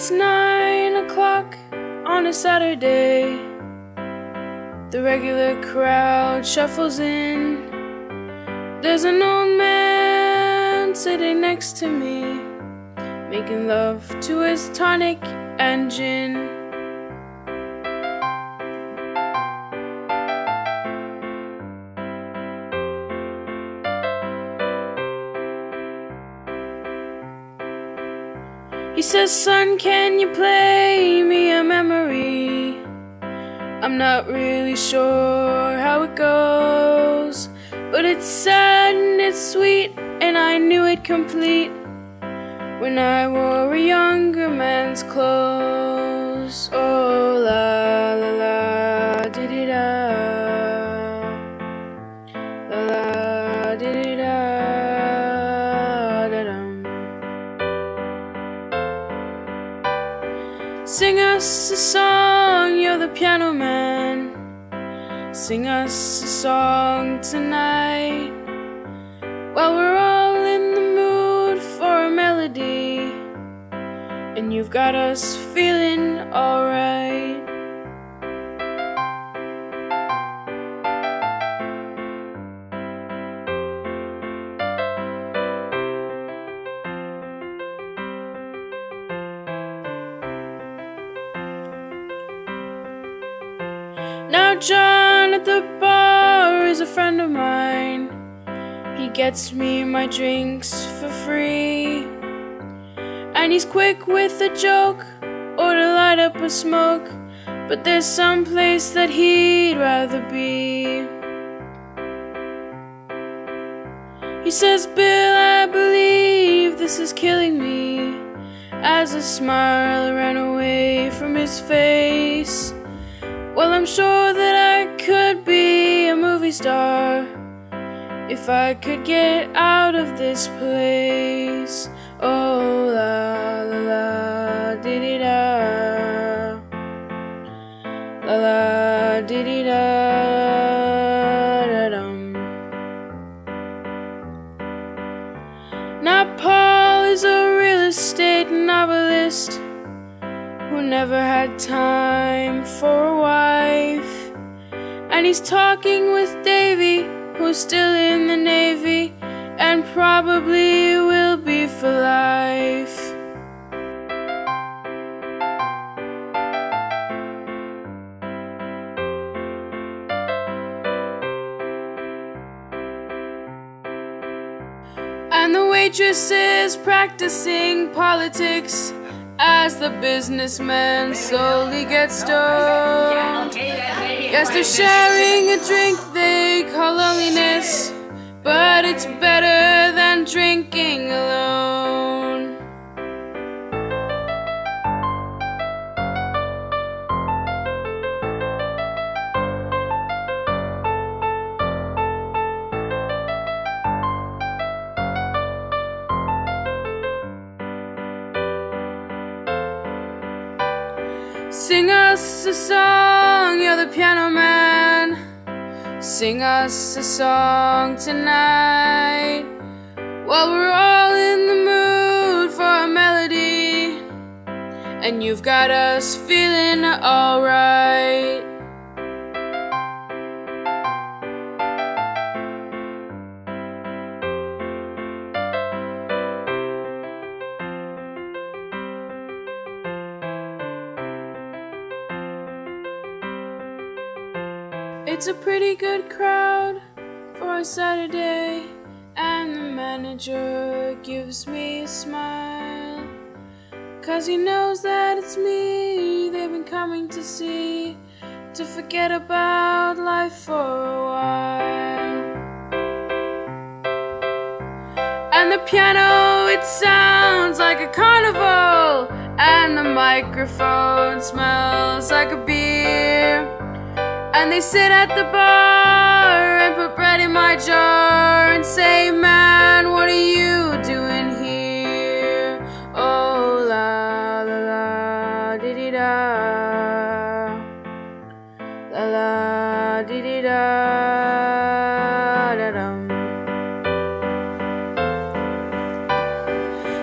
It's nine o'clock on a Saturday. The regular crowd shuffles in. There's an old man sitting next to me, making love to his tonic and gin. He says, Son, can you play me a memory? I'm not really sure how it goes, but it's sad and it's sweet, and I knew it complete when I wore a younger man's clothes. Oh, Sing us a song, you're the piano man. Sing us a song tonight. While we're all in the mood for a melody, and you've got us feeling alright. Now, John at the bar is a friend of mine. He gets me my drinks for free. And he's quick with a joke or to light up a smoke. But there's some place that he'd rather be. He says, Bill, I believe this is killing me. As a smile ran away from his face. Well, I'm sure that I could be a movie star if I could get out of this place. Oh, la la la, did it da. La la, did it never had time for a wife. And he's talking with Davy, who's still in the Navy and probably will be for life. And the waitress is practicing politics as the businessman slowly gets stoned. Yes, they're sharing a drink Sing us a song, you're the piano man. Sing us a song tonight. While we're all in the mood for a melody. And you've got us feeling alright. It's a pretty good crowd for a Saturday, and the manager gives me a smile. Cause he knows that it's me they've been coming to see to forget about life for a while. And the piano, it sounds like a carnival, and the microphone smells like a beer. And they sit at the bar and put bread in my jar and say, Man, what are you doing here? Oh, la la la, dee da. La la, dee dee da, da.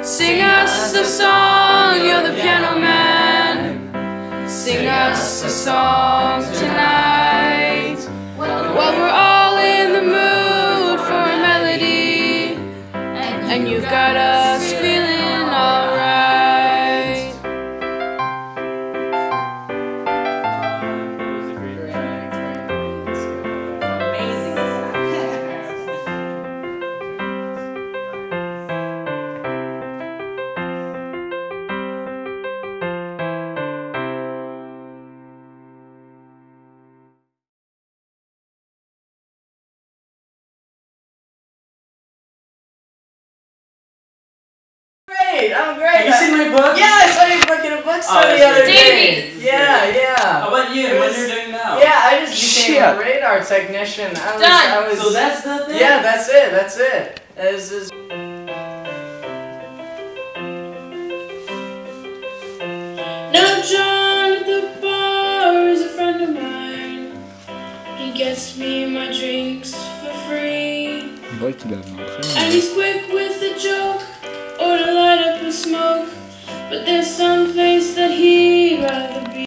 Sing us a song, you're the piano man. sing us a song tonight. Great, I'm great. Have you seen my book? Yeah, I saw your book in a bookstore Oh, the other day. Davey! Yeah, How about you? What was- you're doing now? Yeah, I just became a Shit. radar technician. I was, Done. I was. So that's the thing? Yeah, that's it. That's it. This is. Now John at the bar is a friend of mine. He gets me my drinks for free. On dirait qu'il avait un prénom. And he's quick with a joke or to light up a smoke. But there's some place that he'd rather.